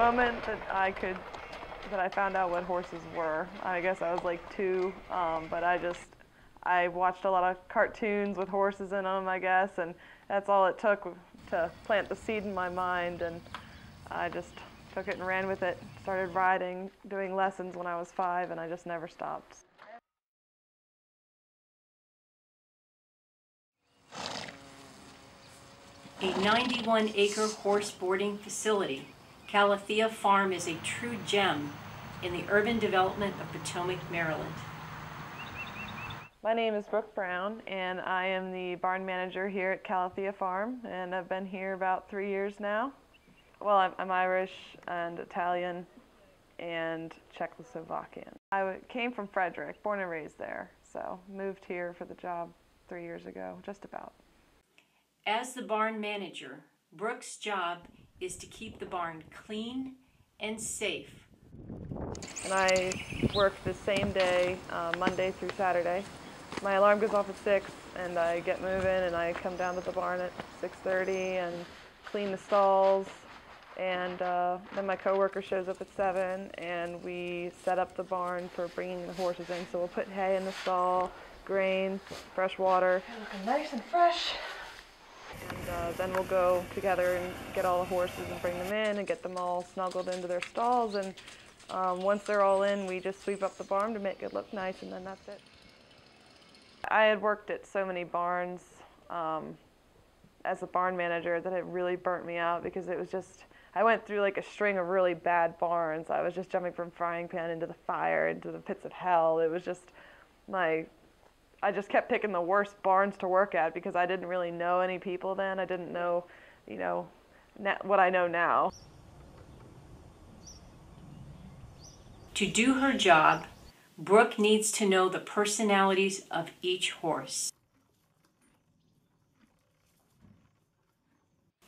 moment that I could that I found out what horses were. I guess I was like two, um, but I just I watched a lot of cartoons with horses in them, I guess, and that's all it took to plant the seed in my mind, and I just took it and ran with it. Started riding, doing lessons when I was five, and I just never stopped. A 91 acre horse boarding facility, Callithea Farm is a true gem in the urban development of Potomac, Maryland. My name is Brooke Brown, and I am the barn manager here at Callithea Farm, and I've been here about three years now. Well, I'm, I'm Irish and Italian and Czechoslovakian. I came from Frederick, born and raised there, so moved here for the job three years ago, just about. As the barn manager, Brooke's job is to keep the barn clean and safe. And I work the same day, uh, Monday through Saturday. My alarm goes off at 6 and I get moving and I come down to the barn at 6.30 and clean the stalls. And uh, then my coworker shows up at 7 and we set up the barn for bringing the horses in. So we'll put hay in the stall, grain, fresh water. Looking nice and fresh. And uh, then we'll go together and get all the horses and bring them in and get them all snuggled into their stalls. And um, once they're all in, we just sweep up the barn to make it look nice, and then that's it. I had worked at so many barns um, as a barn manager that it really burnt me out because it was just, I went through like a string of really bad barns. I was just jumping from frying pan into the fire, into the pits of hell. It was just my I just kept picking the worst barns to work at because I didn't really know any people then. I didn't know, you know, what I know now. To do her job, Brooke needs to know the personalities of each horse.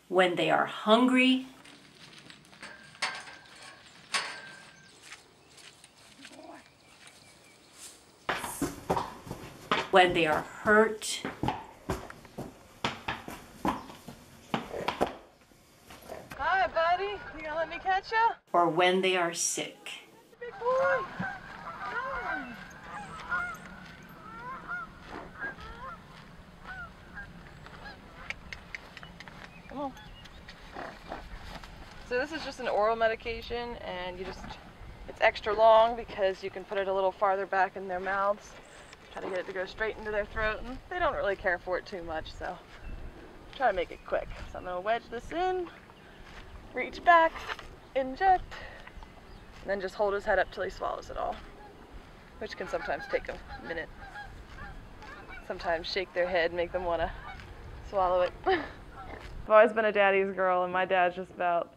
When they are hungry, when they are hurt. Hi, buddy. You gonna let me catch you? Or when they are sick. Big boy. Come on. So this is just an oral medication and you just, it's extra long because you can put it a little farther back in their mouths try to get it to go straight into their throat and they don't really care for it too much so. Try to make it quick. So I'm gonna wedge this in reach back inject and then just hold his head up till he swallows it all which can sometimes take a minute. Sometimes shake their head make them want to swallow it. I've always been a daddy's girl and my dad's just about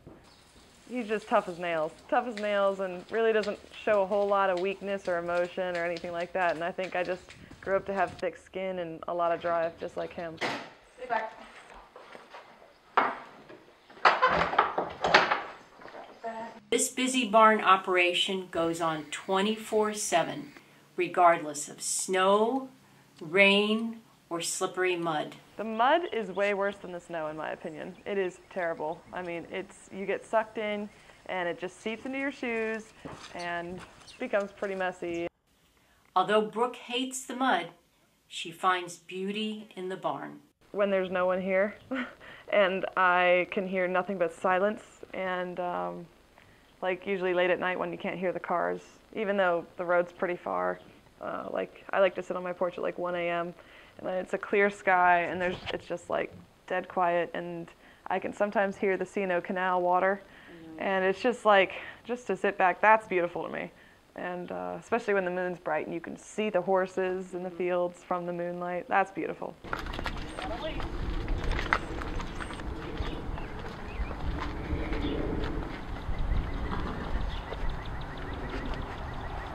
he's just tough as nails, tough as nails, and really doesn't show a whole lot of weakness or emotion or anything like that. And I think I just grew up to have thick skin and a lot of drive, just like him. Stay back. This busy barn operation goes on 24 7, regardless of snow, rain, or slippery mud. The mud is way worse than the snow, in my opinion. It is terrible. I mean, it's you get sucked in, and it just seeps into your shoes, and becomes pretty messy. Although Brooke hates the mud, she finds beauty in the barn. When there's no one here, and I can hear nothing but silence, and um, like usually late at night when you can't hear the cars, even though the road's pretty far. Uh, like I like to sit on my porch at like 1 a.m it's a clear sky, and there's it's just like dead quiet, and I can sometimes hear the C&O Canal water, mm-hmm. and it's just like just to sit back. That's beautiful to me, and uh, especially when the moon's bright and you can see the horses in the mm-hmm. fields from the moonlight. That's beautiful.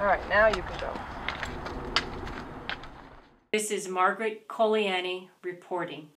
All right, now you can go. This is Margaret Colaianni reporting.